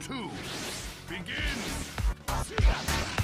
Two. Begin.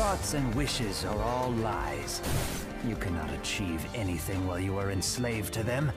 Thoughts and wishes are all lies. You cannot achieve anything while you are enslaved to them.